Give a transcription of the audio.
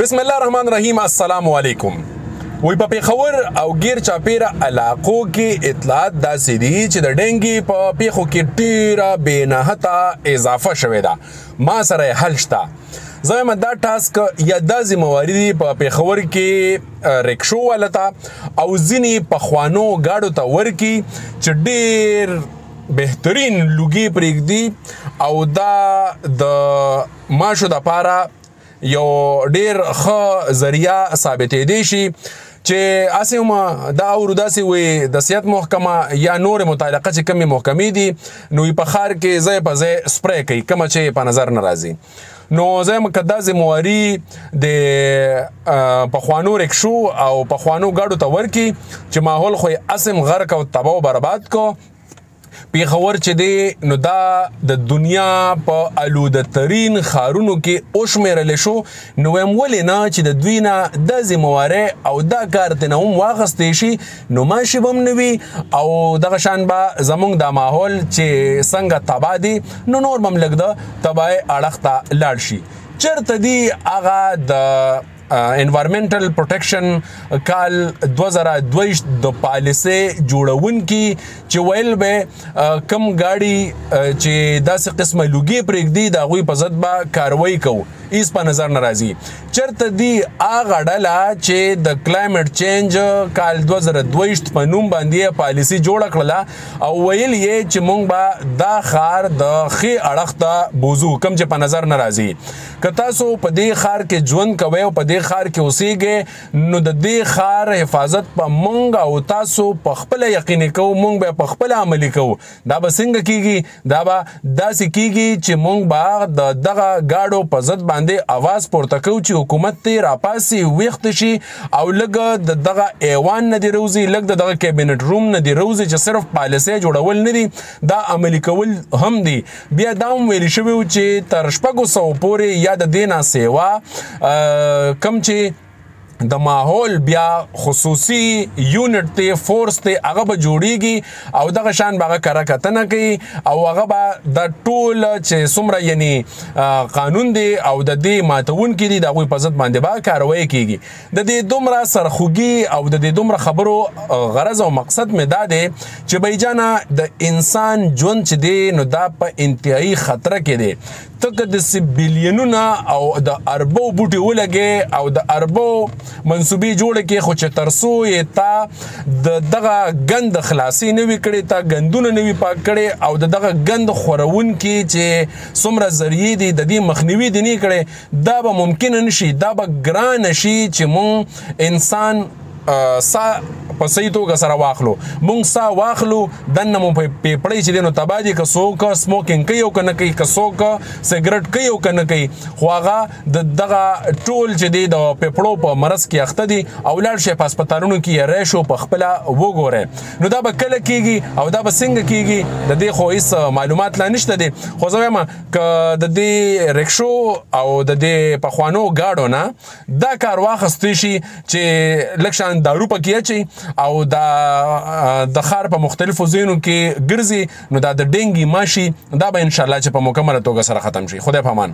بسم الله الرحمن الرحیم السلام علیکم وی په پیښور او غیر چاپیره علاقو کې اطلاعات داسې دي چې د ډنګي په پیښو کې ډیره بینهته اضافه شوې ده ما سره حل شته زما دا ټاسک یا د ذمہواری دی په پیښور کې رکشو ولتا او ځینی په خوانو گاډو ته ورکی چې ډیر بهترین لوګي پرېږدي او دا د ماشو د پاره یو ډیر ښه ذریعہ ثابتې دی شي چې اسې ما دا اور داسې وي د سیادت محکمه یا نور متعلقه چې کمی محکمې دي نو په خار کې ځای په ځای سپری کوي کوم چې په نظر ناراضي نو زه مقدس زمواري د پخوانو رکشو او پخوانو ګاډو ته ورکی چې ماحول خو اسم غرق او تباہ او برباد کو پیښور چې دی نو دا د دنیا په الوده ترین خارونو کې اوشمیرل شو نو هم ولې نه چې د دوی نه د ذمہواره او دا کار تنه هم واغستې شي نو ما شی بم نوي او دغه شان به زمونږ دا ماحول چې څنګه تبا دی نو نور بم لګ د تبای اړخ ته لاړ شي چرته دی هغه د انوایرمنټل پروټیکشن کال 2022 د پالیسي جوړونکي چې ویل به کم گاډي چې داسې قسمه لوګي پرېږدي دا غوي په ضد به کاروي کو ایس په نظر ناراضي چرته دی اغه ډله چې د کلایمټ چینج کال 2022 په نوم باندې پالیسي جوړ کړله او ویل یې چې مونږ به دا خار د خي اړخ ته بوزو کم چې په نظر ناراضي که تاسو په دې ښار کې ژوند کوئ او په دې ښار کې اوسېږئ نو د دې ښار حفاظت په مونږ او تاسو په خپل یقیني کو مونږ به په خپل عملی کو دا به څنګه کیږي دا به داسې کیږي چې مونږ به د دغه گاډو په ضد باندې आवाज پورته کو چې حکومت ته راپاسي ویخت شي او لګ د دغه ایوان نه دی روزي لګ د دغه کابینټ روم نه دی روزي چې صرف پالیسي جوړول نه دي دا عملی کول هم دي بیا دا هم ویل شوی و چې تر شپږو سو پورې یا د دینه سیوا کم چې د ماحول بیا خصوصي یونټ ته فورس ته هغه به جوړیږي او دغه شان به کره کتنه کوي او هغه به د ټول چې سمره یعنی قانون دی او د دې ماتون کې دی د غوي په ضد باندې به کاروي کیږي د دې دومره سرخوږي او د دې دومره خبرو غرض او مقصد مې دا دی چې بېجانه د انسان ژوند چې دی نو دا په انتهایی خطر کې دی ته که د سبیلیونونه او د اربو بوټي ولګې او د اربو منسوبي جوړ کې خو چې ترسو یې تا د دغه غند خلاصي نه وکړي تا غندونه نه وی پاک کړي او د دغه غند خورون کې چې څومره ذریعہ دي د دې مخنیوي دي نه کړي دا به ممکن نشي دا به ګران شي چې مون انسان سا په صحیح توګه سره واخلو مونږ سا واخلو دنه مو په پیپړی چې دینو تبادی که سوک سموکینګ کوي او کنه کوي که سوک سیګریټ کوي او کنه کوي خو هغه د دغه ټول چې دی د پیپړو په مرز کې اخته دي او لاړ شي په هسپتالونو کې ریشو په خپل وګوره نو دا به کله کیږي او دا به څنګه کیږي د دې خو هیڅ معلومات لا نشته دي خو زه وایم که د دې رکشو او د دې پخوانو گاډو نه دا کار واخستې شي چې لکشان دارو پکې اچي او دا د خار په مختلفو زینو کې ګرځي نو دا د ډینګي ماشي دا به ان شاء الله چې په مکمل توګه سره ختم شي خدای پامان